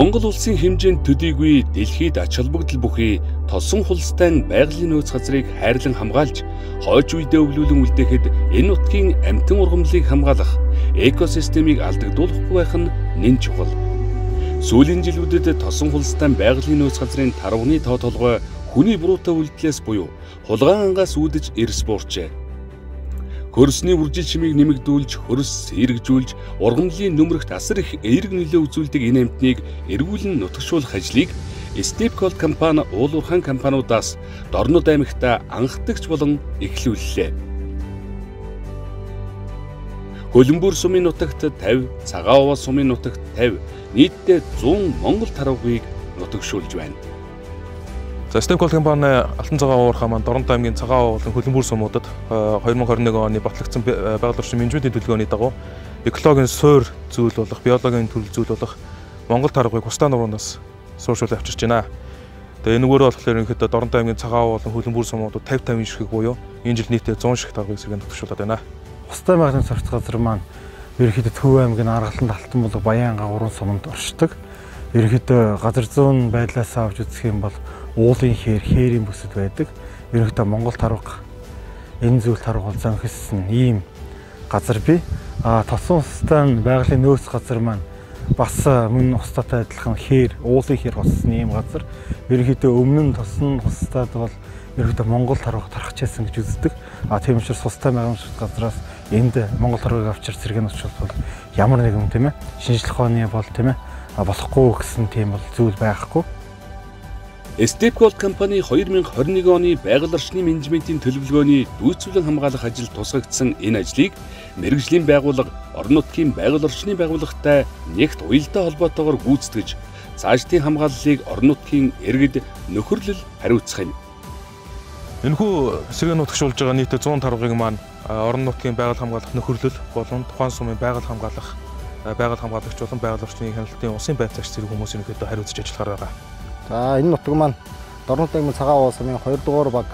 Монгол улсын хэмжээнд төдийгүй дэлхийд ач холбогдол бүхий тосон хулстай байгалийн нөөц газрыг хайрлан хамгаалж хойч үедээ өвлүүлэн үлдээхэд энэ нутгийн амтан ургамлыг хамгаалах экосистемийг алдагдуулахгүй байх нь нэн чухал. Сүүлийн жилүүдэд тосон хулстай байгалийн нөөц газрын тарвны тоо толгой хүний буруутай үйлдэлээс буюу хулгайн ангаас үүдэж эрс буурчээ хөрсний үржил чимийг нэмэгдүүлж, хөрс эргэжүүлж, ургамлын нөмрөгт асар их эерэг нөлөө үзүүлдэг энэ амтныг эргүүлэн нутагшуулах ажлыг Stepcold компани уулуурхан компаниудаас Дорнод аймагта анхдагч болон эхлүүллээ. Хөлбөмбөр сумын нутагт 50, Цагаан овоо сумын нутагт 50, нийтдээ 100 Монгол тарвгийг нутагшуулж байна. За Стенкол компани Алтан цагаан уурхаа маань Доронто аймгийн цагаан уулын хөлбөмбөр сумуудад 2021 оны батлагдсан байгаль орчин менежментийн төлөвлөгөөний дагуу экологийн суур зүйл болох, биологийн төрөл зүйл болох Монгол таргыг хустаа нуруунаас сууршуул авчирч байна. Тэгээ энэгээр болохоор ерөнхийдөө Доронто аймгийн цагаан уулын хөлбөмбөр сумуудад 50 50 ширхэг буюу энэ жил нийтдээ 100 ширхэг таргыг сэргэн төвшүүлээд байна. Хустай байгалийн сорц газар маань ерөнхийдөө Төв аймгийн Аргалан Талтан болго Баянга уран суманд оршдог. Ерөнхийдөө газар зүүн байдлаас авч үзэх юм бол уулын хээр, хээрийн бүсэд байдаг. Ерөнхийдөө Монгол тарвга энэ зүйл тарвга замхиссэн ийм газар бий. А тосон усттай байгалийн нөөц газар маань бас мөн устатай адилхан хээр, уулын хээр хоссон ийм газар. Ерөнхийдөө өмнө нь тосон устад бол ерөнхийдөө Монгол тарвга тархаж байсан гэж үздэг. А тийм учраас сустай байгамшигт газраас энд Монгол тарвыг авчир зэрэг нь очвол ямар нэгэн тийм ээ шинжлэх ухааны бол тийм ээ болохгүй гэсэн тийм бол зүйл байхгүй. Stepgold компани 2021 оны байгаль орчны менежментийн төлөвлөгөөний дүүцүүлэн хамгаалах ажил тусгагдсан энэ ажлыг мэрэгжлийн байгууллага орон нутгийн байгаль орчны байгууллагатай нэгт уялдаа холбоотойгоор гүйцэтгэж цаашдын хамгааллыг орон нутгийн иргэд нөхөрлөл хариуцах юм. Энэхүү сэргээ нутагшуулж байгаа нийт 100 тарвыг маань орон нутгийн байгаль хамгаалах нөхөрлөл болон тухайн сумын байгаль хамгаалах байгаль хамгаалагч болон байгаль орчны хяналтын усын байцаагч зэрэг хүмүүсийн нөхөдөө хариуцж ажиллахаар байгаа. За энэ нутаг маань Дорнод аймгийн цагаан уус сумын 2 дугаар баг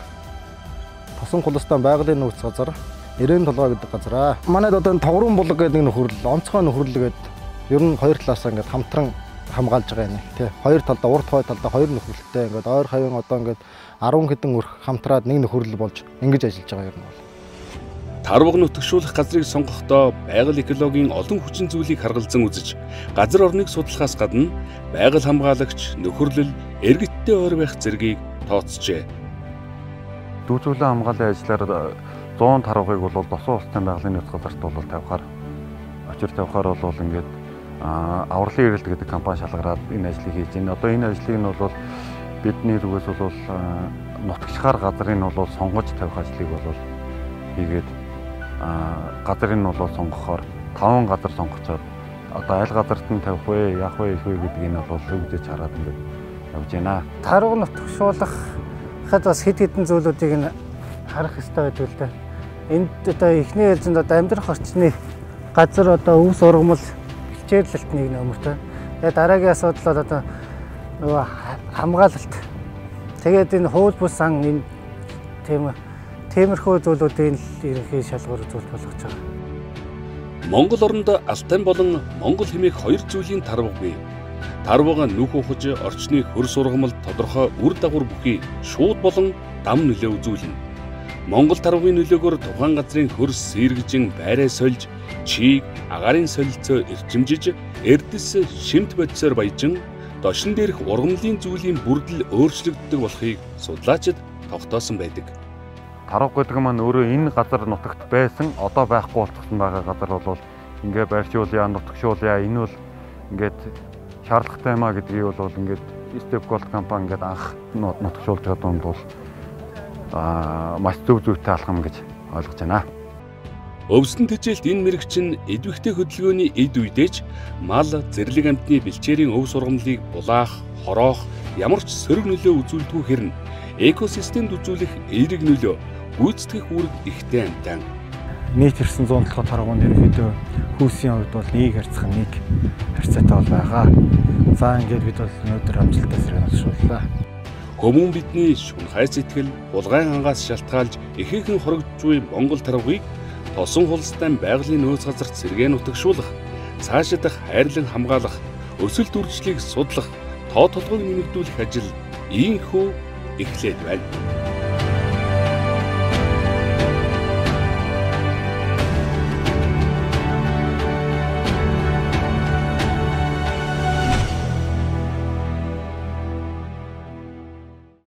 Тосон Гулстан байгалийн нөөц газар 90 толгой гэдэг газар. Манайд одоо энэ тогрон булаг гэдэг нөхөрлөл, онцгой нөхөрлөл гэдэг ер нь хоёр талаасаа ингээд хамтран хамгаалж байгаа юм тий. Хоёр талдаа урд хой талдаа хоёр нөхөрлөлтэй ингээд ойр хавийн одоо ингээд 10 хэдэн өрх хамтраад нэг нөхөрлөл болж ингэж ажиллаж байгаа юм бол. Тарваг нутагшуулах газрыг сонгохдоо байгаль экологийн олон хүчин зүйлийг харгалзан үзэж, газар орныг судлахаас гадна байгаль хамгаалагч, нөхөрлөл, эргэттэй ойр байх зэргийг тооцжээ. Дүүцүүлэн хамгааллын ажлаар 100 тарвагыг бол досон улсын байгалийн нөөц газарт бол тавихаар очир тавихаар бол ингээд авралын эрэлт гэдэг компани шалгараад энэ ажлыг хийж байна. Одоо энэ ажлыг нь бол бидний зүгээс бол нутагчхаар газрыг нь бол сонгож тавих ажлыг бол хийгээд газрыг нь бол сонгохоор 5 газар сонгочоод одоо аль газарт нь тавих вэ, яах вэ, их вэ гэдгийг нь бол хөвгдөж хараад ингээд явж байна. Тарваг нутгшуулах хад бас хэд хэдэн зүйлүүдийг нь харах хэрэгтэй байдаг л да. Энд одоо эхний ээлжинд одоо амьдрах орчны газар одоо өвс ургамал хичээрлэлт нэг нөмөртэй. Тэгээ дараагийн асуудал одоо нөгөө хамгаалалт. Тэгээд энэ хууль бус сан энэ тийм Тиймэрхүү зүйлүүдийн л ерөнхий шалгуур зүйл болгож байгаа. Монгол оронд алтай болон монгол хэмээх хоёр зүйлийн тарваг бий. Тарвага нүх ухаж орчны хөрс ургамал тодорхой үр дагавар бүхий шууд болон дам нөлөө үзүүлнэ. Монгол тарвагын нөлөөгөөр тухайн газрын хөрс сэргэжин байраа сольж, чийг, агарын солилцоо эрчимжиж, эрдэс шимт бодисоор баяжин дошин дээрх ургамлын зүйлийн бүрдэл өөрчлөгддөг болохыг судлаачид тогтоосон байдаг. Тарав гэдэг маань өөрөө энэ газар нутагт байсан одоо байхгүй болчихсон байгаа газар бол ингээ байршуулъя, нутагшуулъя. Энэ бол ингээд шаардлагатай юмаа гэдгийг бол ингээд Step Gold компани ингээд анх нутагшуулж байгаа дунд бол аа маш зөв зүйтэй алхам гэж ойлгож байна. Өвсөн тэжээлт энэ мэрэгч нь эдвэхтэй хөдөлгөөний эд үедээч мал зэрлэг амтны бэлчээрийн өв сургамлыг булаах, хороох ямар ч сөрөг нөлөө үзүүлдэггүй хэрнэ экосистемд үзүүлэх эерэг нөлөө гүйцэтгэх үүрэг ихтэй амтан. Нийт 900 толгой таргуунд ерөнхийдөө хүүсийн хувьд бол нэг харьцах нэг харьцаатай бол байгаа. За ингээд бид бол өнөөдөр амжилттай олшууллаа. Хүмүүн бидний шунхай сэтгэл, булгайн ангаас шалтгаалж ихээхэн хорогдж буй Монгол тарвыг тосон хулстай байгалийн нөөц газарт сэргээн утагшуулах, цаашдах хайрлан хамгаалах, өсөлт үржлийг судлах, тоо толгойг нэмэгдүүлэх ажил ийхүү эхлээд байна.